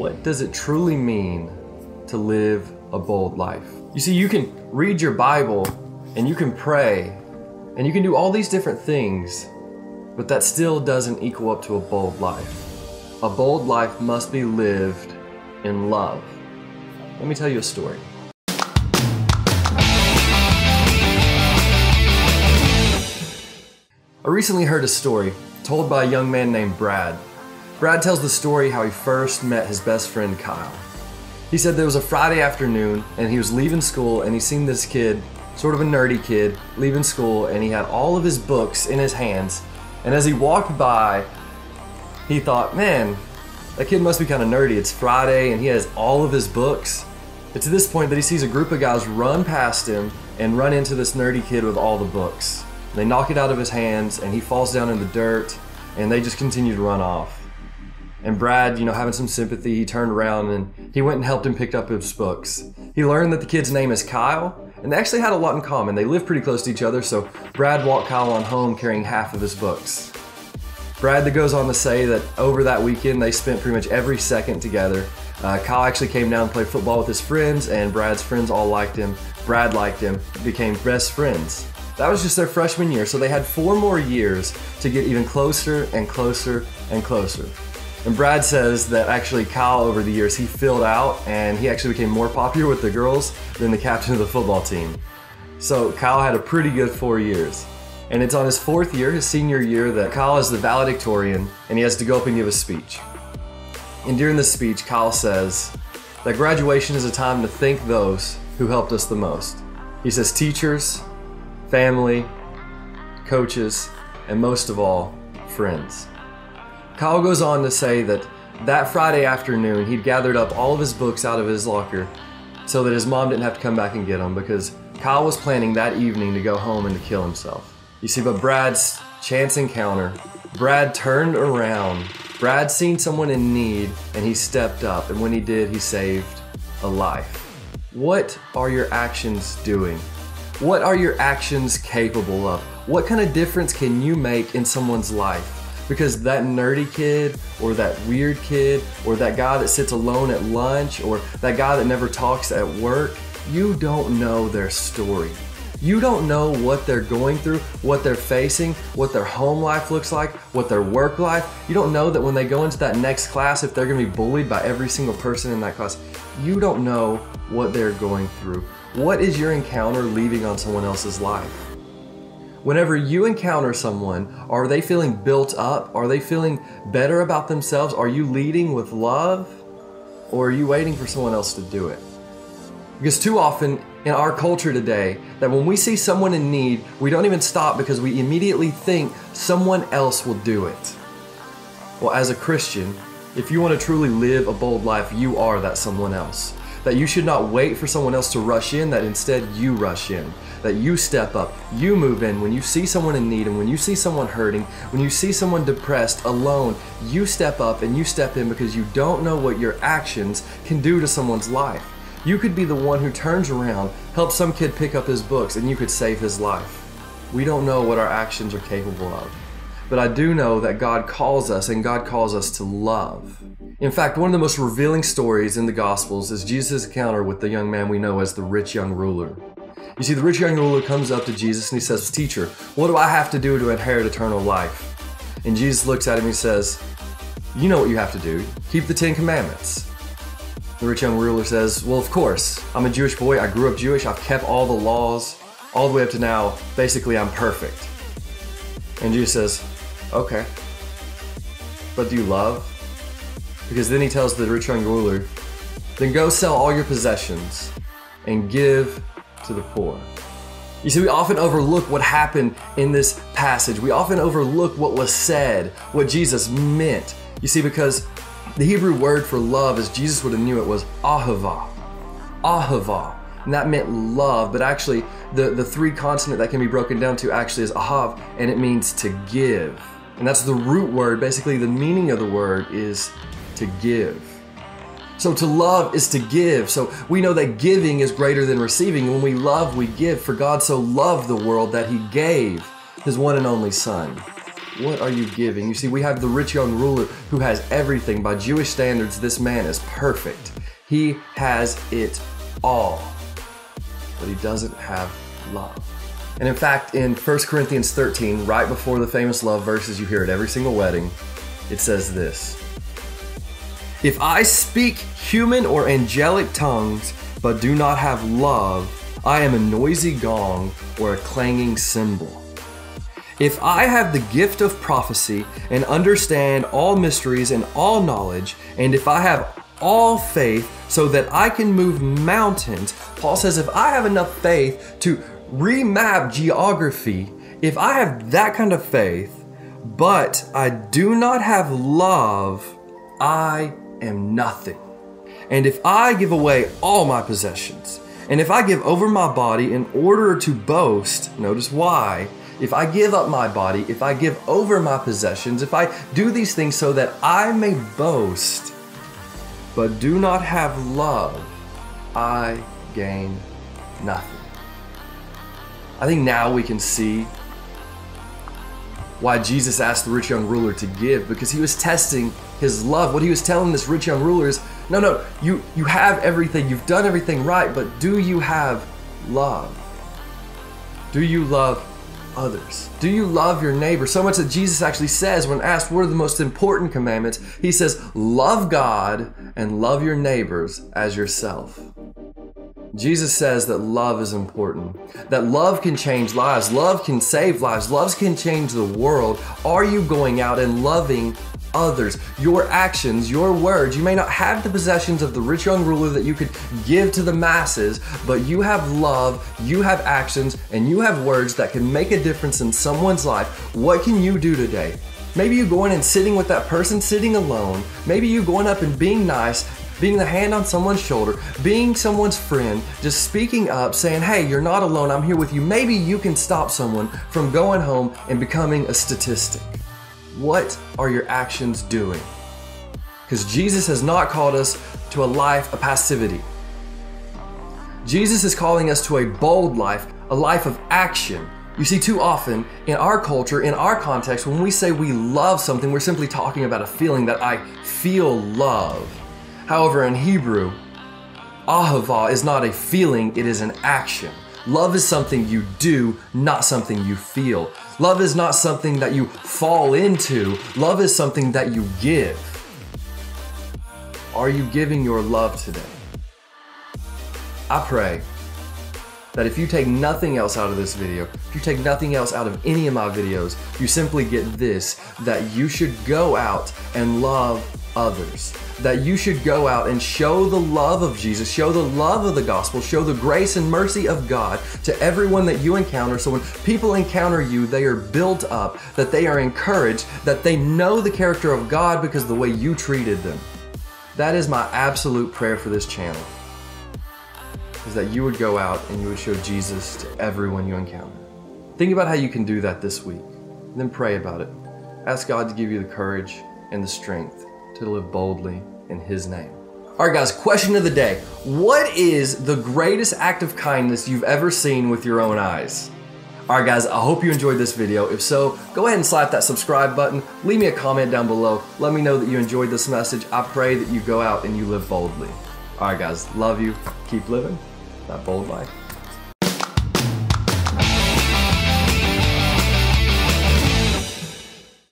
what does it truly mean to live a bold life? You see, you can read your Bible and you can pray and you can do all these different things, but that still doesn't equal up to a bold life. A bold life must be lived in love. Let me tell you a story. I recently heard a story told by a young man named Brad. Brad tells the story how he first met his best friend Kyle. He said there was a Friday afternoon and he was leaving school and he seen this kid, sort of a nerdy kid, leaving school and he had all of his books in his hands. And as he walked by, he thought, man, that kid must be kind of nerdy. It's Friday and he has all of his books. It's at this point that he sees a group of guys run past him and run into this nerdy kid with all the books. They knock it out of his hands and he falls down in the dirt and they just continue to run off. And Brad, you know, having some sympathy, he turned around and he went and helped him pick up his books. He learned that the kid's name is Kyle, and they actually had a lot in common. They lived pretty close to each other, so Brad walked Kyle on home carrying half of his books. Brad goes on to say that over that weekend they spent pretty much every second together. Uh, Kyle actually came down and played football with his friends, and Brad's friends all liked him. Brad liked him, became best friends. That was just their freshman year, so they had four more years to get even closer and closer and closer. And Brad says that actually Kyle, over the years, he filled out and he actually became more popular with the girls than the captain of the football team. So Kyle had a pretty good four years. And it's on his fourth year, his senior year, that Kyle is the valedictorian and he has to go up and give a speech. And during the speech, Kyle says that graduation is a time to thank those who helped us the most. He says teachers, family, coaches, and most of all, friends. Kyle goes on to say that that Friday afternoon he'd gathered up all of his books out of his locker so that his mom didn't have to come back and get them because Kyle was planning that evening to go home and to kill himself. You see, but Brad's chance encounter, Brad turned around. Brad seen someone in need and he stepped up, and when he did, he saved a life. What are your actions doing? What are your actions capable of? What kind of difference can you make in someone's life? Because that nerdy kid, or that weird kid, or that guy that sits alone at lunch, or that guy that never talks at work, you don't know their story. You don't know what they're going through, what they're facing, what their home life looks like, what their work life. You don't know that when they go into that next class, if they're gonna be bullied by every single person in that class. You don't know what they're going through. What is your encounter leaving on someone else's life? Whenever you encounter someone, are they feeling built up? Are they feeling better about themselves? Are you leading with love? Or are you waiting for someone else to do it? Because too often in our culture today, that when we see someone in need, we don't even stop because we immediately think someone else will do it. Well, as a Christian, if you want to truly live a bold life, you are that someone else. That you should not wait for someone else to rush in, that instead you rush in. That you step up, you move in. When you see someone in need and when you see someone hurting, when you see someone depressed, alone, you step up and you step in because you don't know what your actions can do to someone's life. You could be the one who turns around, helps some kid pick up his books, and you could save his life. We don't know what our actions are capable of. But I do know that God calls us and God calls us to love. In fact, one of the most revealing stories in the Gospels is Jesus' encounter with the young man we know as the rich young ruler. You see, the rich young ruler comes up to Jesus and he says, Teacher, what do I have to do to inherit eternal life? And Jesus looks at him and says, You know what you have to do. Keep the Ten Commandments. The rich young ruler says, Well, of course. I'm a Jewish boy. I grew up Jewish. I've kept all the laws all the way up to now. Basically, I'm perfect. And Jesus says, Okay. But do you love? Because then he tells the rich young ruler, Then go sell all your possessions and give to the poor. You see, we often overlook what happened in this passage. We often overlook what was said, what Jesus meant. You see, because the Hebrew word for love, as Jesus would have knew it, was ahava. Ahava. And that meant love, but actually the, the three consonant that can be broken down to actually is ahav, and it means to give. And that's the root word. Basically, the meaning of the word is to give. So to love is to give. So we know that giving is greater than receiving. When we love, we give. For God so loved the world that he gave his one and only Son. What are you giving? You see, we have the rich young ruler who has everything. By Jewish standards, this man is perfect. He has it all, but he doesn't have love. And in fact, in 1 Corinthians 13, right before the famous love verses you hear at every single wedding, it says this If I speak human or angelic tongues, but do not have love, I am a noisy gong or a clanging cymbal. If I have the gift of prophecy and understand all mysteries and all knowledge, and if I have all faith so that I can move mountains, Paul says, if I have enough faith to remap geography, if I have that kind of faith, but I do not have love, I am nothing. And if I give away all my possessions, and if I give over my body in order to boast, notice why, if I give up my body, if I give over my possessions, if I do these things so that I may boast, but do not have love, I gain nothing. I think now we can see why Jesus asked the rich young ruler to give because he was testing his love. What he was telling this rich young ruler is no, no, you, you have everything, you've done everything right, but do you have love? Do you love others? Do you love your neighbor? So much that Jesus actually says, when asked what are the most important commandments, he says, Love God and love your neighbors as yourself. Jesus says that love is important, that love can change lives, love can save lives, love can change the world. Are you going out and loving others, your actions, your words. You may not have the possessions of the rich young ruler that you could give to the masses, but you have love, you have actions, and you have words that can make a difference in someone's life. What can you do today? Maybe you going and sitting with that person sitting alone. Maybe you going up and being nice, being the hand on someone's shoulder, being someone's friend, just speaking up, saying, Hey, you're not alone, I'm here with you. Maybe you can stop someone from going home and becoming a statistic. What are your actions doing? Because Jesus has not called us to a life of passivity. Jesus is calling us to a bold life, a life of action. You see, too often in our culture, in our context, when we say we love something, we're simply talking about a feeling that I feel love. However, in Hebrew, ahava is not a feeling, it is an action. Love is something you do, not something you feel. Love is not something that you fall into. Love is something that you give. Are you giving your love today? I pray that if you take nothing else out of this video, if you take nothing else out of any of my videos, you simply get this that you should go out and love others. That you should go out and show the love of Jesus, show the love of the gospel, show the grace and mercy of God to everyone that you encounter. So when people encounter you, they are built up, that they are encouraged, that they know the character of God because of the way you treated them. That is my absolute prayer for this channel. Is that you would go out and you would show Jesus to everyone you encounter. Think about how you can do that this week. Then pray about it. Ask God to give you the courage and the strength to live boldly in His name. All right, guys, question of the day. What is the greatest act of kindness you've ever seen with your own eyes? All right, guys, I hope you enjoyed this video. If so, go ahead and slap that subscribe button. Leave me a comment down below. Let me know that you enjoyed this message. I pray that you go out and you live boldly. All right, guys, love you. Keep living that bold life.